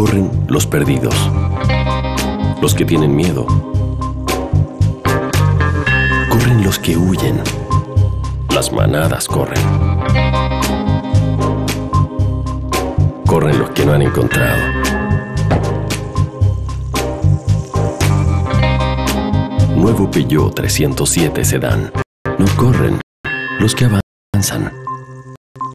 Corren los perdidos, los que tienen miedo. Corren los que huyen. Las manadas corren. Corren los que no han encontrado. Nuevo Peugeot 307 Sedan. No corren los que avanzan.